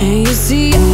And you see